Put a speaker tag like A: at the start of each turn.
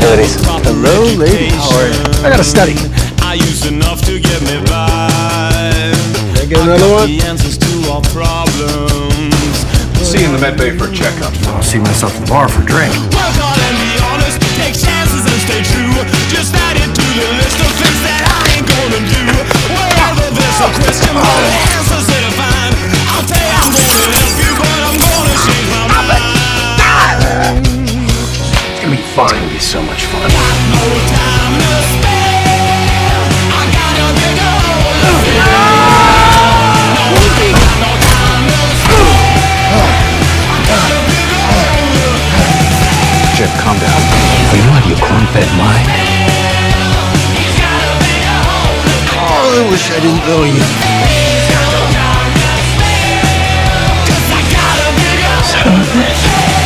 A: Hello, lady. How are you? I gotta study.
B: I used enough to get me by.
A: Can I get another one?
B: The answers to our problems.
C: See you in the med bay for a checkup.
A: I'll see myself at the bar for a drink.
B: Work hard and be honest. Take chances and stay true. Just add it to the list of things that I ain't gonna do. Wherever there's a question,
C: oh, fun. It's gonna be so much fun. Jeff, calm down. You know how you corn-fed mine?
A: Oh, I wish I didn't know you. Stop it.